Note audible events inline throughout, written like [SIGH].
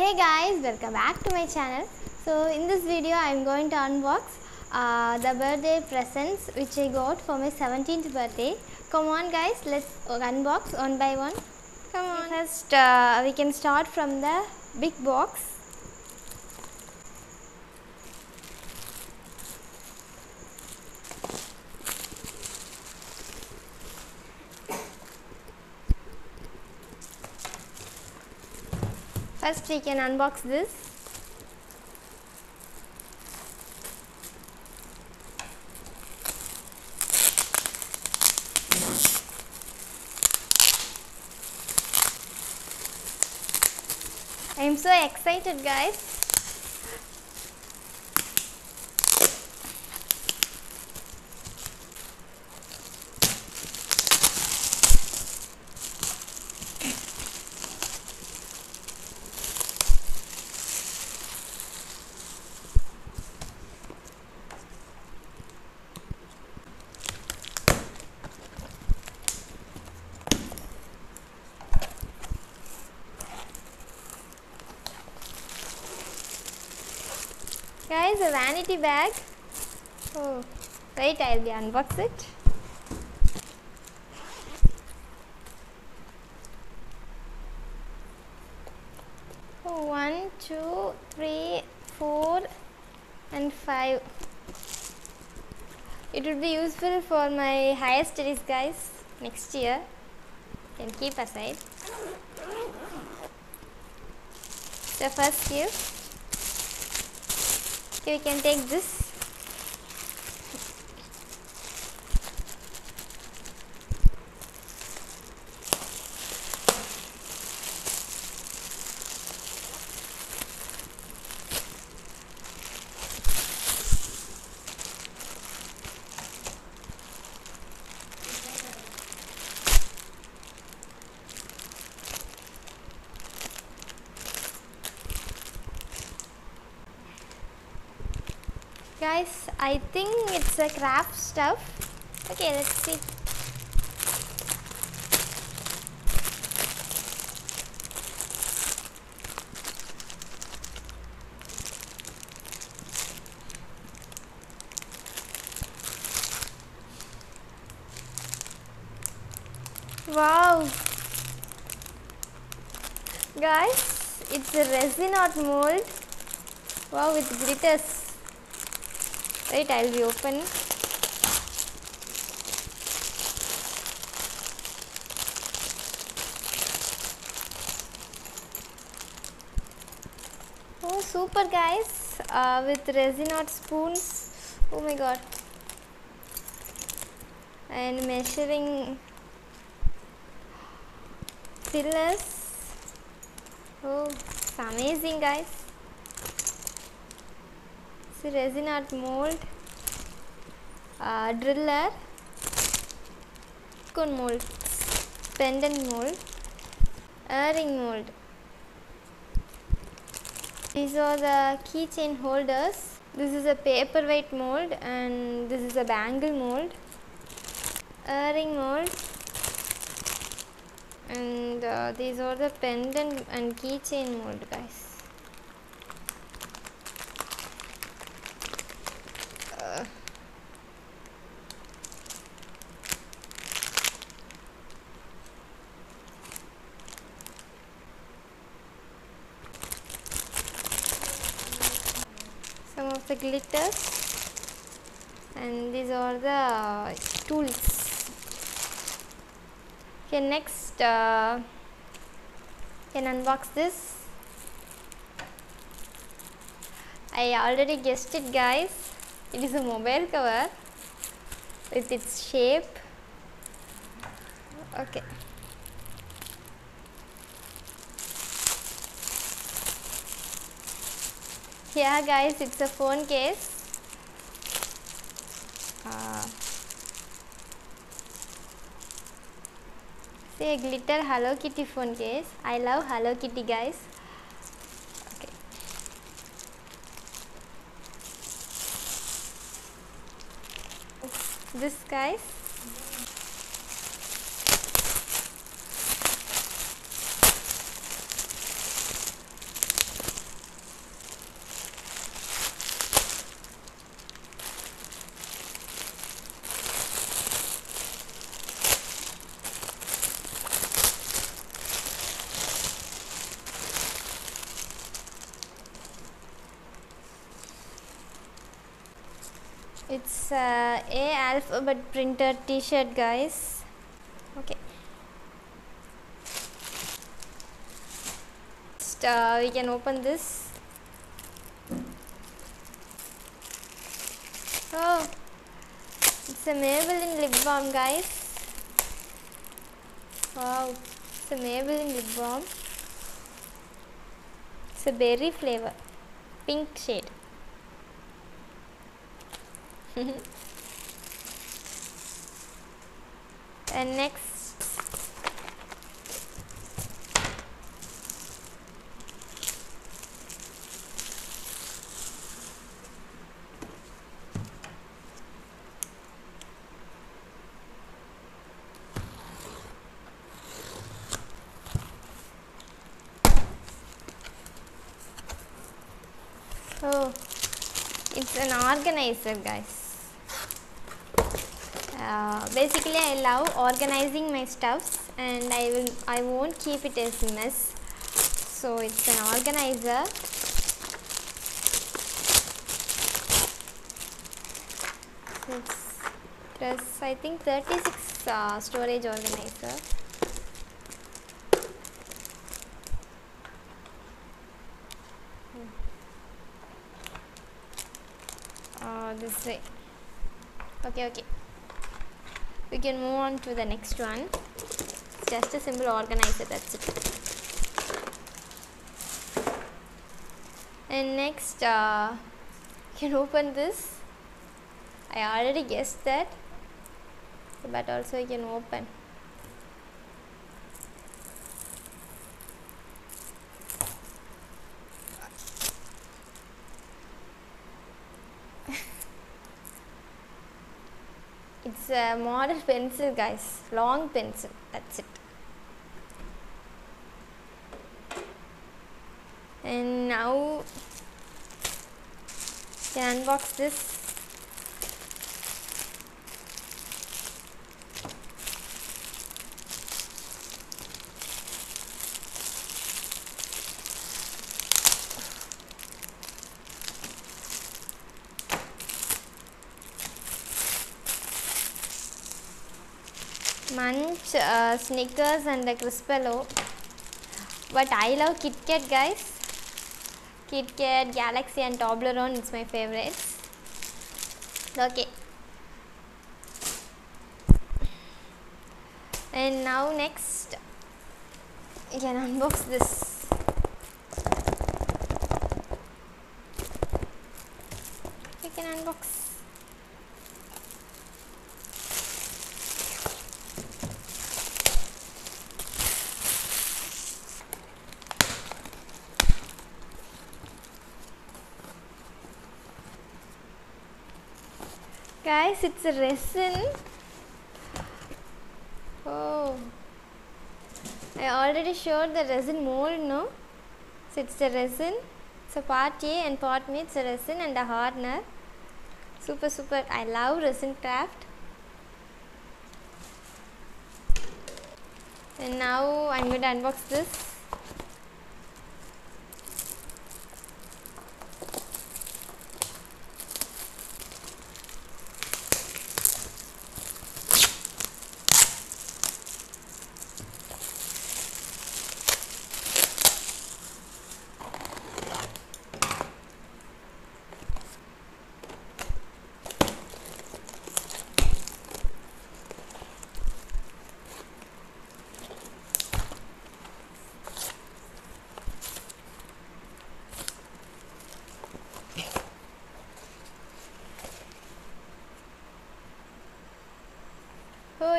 Hey guys, welcome back to my channel. So in this video I am going to unbox uh, the birthday presents which I got for my 17th birthday. Come on guys, let's unbox one by one. Come on. First uh, we can start from the big box. First we can unbox this. I am so excited guys. Guys, a vanity bag. Oh, wait, I'll be unbox it. One, two, three, four, and five. It would be useful for my higher studies, guys. Next year, can keep aside. The first gift. Okay, we can take this. Guys, I think it's a craft stuff. Okay, let's see. Wow. Guys, it's a resin art mold. Wow, with glitters. Wait, I'll be open. Oh, super guys! Uh, with resin art spoons. Oh my god. And measuring fillers. Oh, it's amazing guys. A resin art mold uh, driller cone mold pendant mold earring mold. These are the keychain holders. This is a paperweight mold and this is a bangle mold. Earring mold. And uh, these are the pendant and keychain mold guys the glitters. And these are the tools. Okay next uh, can unbox this. I already guessed it guys. It is a mobile cover with its shape. Okay yeah guys? It's a phone case. uh, see a glitter hello kitty phone case. I love hello kitty guys. Okay. This guys it's uh, a alphabet printer t-shirt guys. Okay. Next, uh, we can open this. Oh. It's a Maybelline lip balm guys. Wow. It's a Maybelline lip balm. It's a berry flavor. Pink shade [LAUGHS] and next. Oh it's an organizer guys. Uh, basically I love organizing my stuffs and I will I won't keep it as mess. So it's an organizer. It's I think 36 uh, storage organizer uh, this way. Okay okay. We can move on to the next one. It's just a simple organizer that's it. And next uh, you can open this. I already guessed that but also you can open It's a model pencil, guys. Long pencil. That's it. And now, can unbox this. Munch, uh, Snickers, and the Crispello. But I love Kit Kat, guys. Kit Kat, Galaxy, and Toblerone. It's my favorites. Okay. And now next, you can unbox this. You can unbox. Guys, it's a resin. Oh, I already showed the resin mold, no? So it's a resin. So part A and part B, it's a resin and a hardener. Super, super. I love resin craft. And now I'm going to unbox this.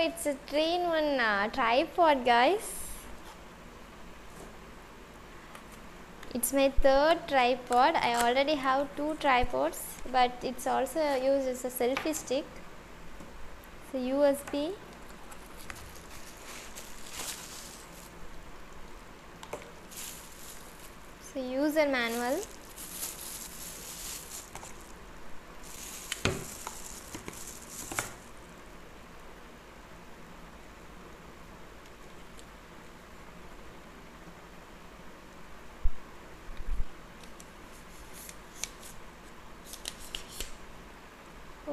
It's a three in one uh, tripod, guys. It's my third tripod. I already have two tripods, but it's also used as a selfie stick. A USB. A user manual.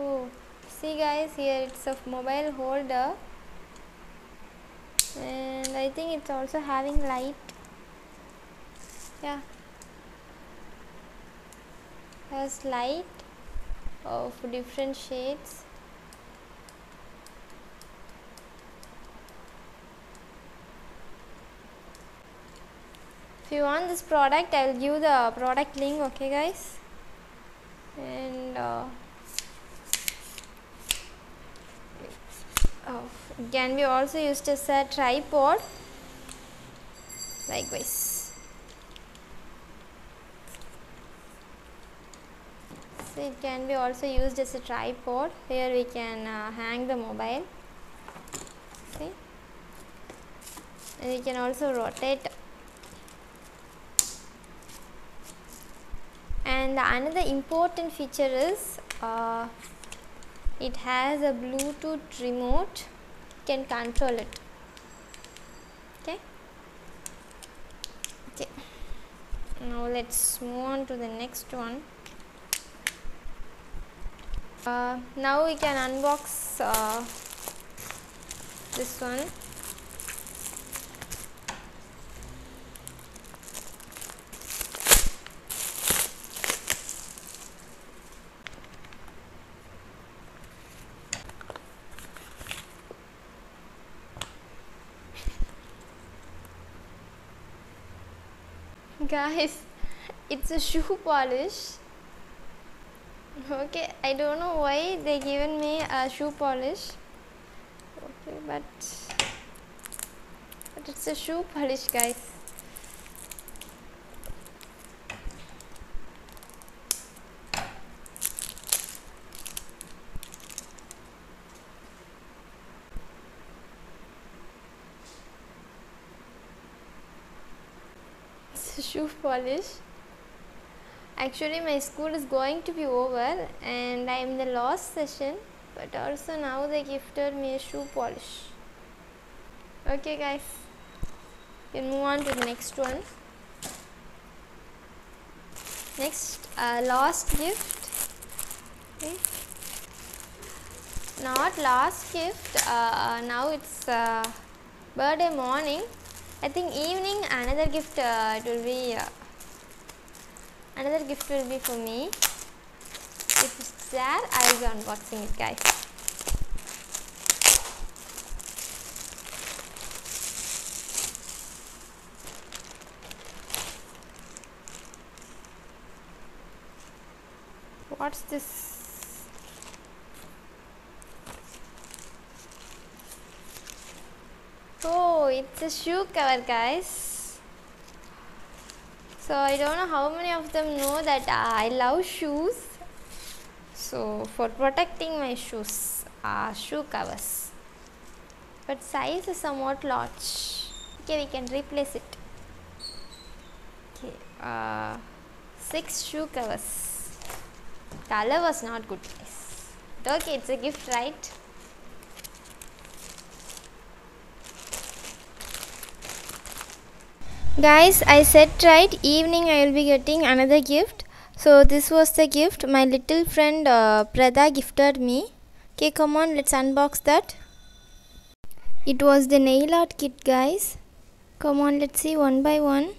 Oh, guys here it's a mobile holder. And I think it's also having light. Yeah. Has light of different shades. If you want this product I will give the product link okay guys? And uh, it can be also used as a tripod likewise. So it can be also used as a tripod. Here we can uh, hang the mobile. See? And we can also rotate. And another important feature is uh, it has a bluetooth remote. Can control it. Okay? Okay. Now let's move on to the next one. Uh, now we can unbox uh, this one guys it's a shoe polish. Okay i don't know why they given me a shoe polish. Okay but but it's a shoe polish guys shoe polish. Actually my school is going to be over and I am in the last session but also now they gifted me a shoe polish. Okay guys. We move on to the next one. Next uh, last gift. Okay. Not last gift uh, now it's uh, birthday morning I think evening another gift uh, it will be uh, another gift will be for me. If it's there I will be unboxing it guys. What's this oh it's a shoe cover guys. So I don't know how many of them know that I love shoes. So for protecting my shoes uh, shoe covers. But size is somewhat large. Okay we can replace it. Okay uh, six shoe covers. Color was not good guys. Okay it's a gift right guys i said right evening i will be getting another gift. So this was the gift. My little friend uh, prada gifted me. Okay come on let's unbox that. It was the nail art kit guys. Come on let's see one by one.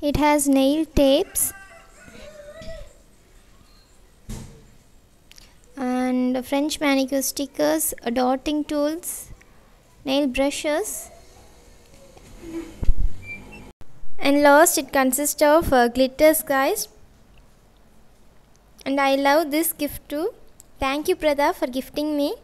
It has nail tapes and french manicure stickers dotting tools nail brushes and last it consists of uh, glitters guys. And I love this gift too. Thank you Prada for gifting me.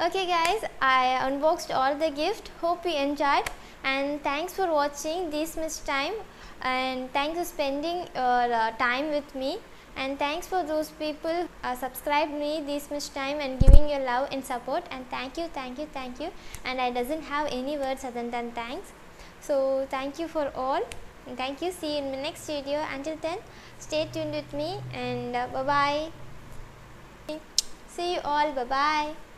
Okay guys I unboxed all the gift. Hope you enjoyed. And thanks for watching this much time. And thanks for spending your uh, time with me and thanks for those people uh, subscribed me this much time and giving your love and support. And thank you thank you thank you. And I doesn't have any words other than thanks. So thank you for all. And thank you. See you in my next video. Until then stay tuned with me. And uh, bye bye see you all. Bye bye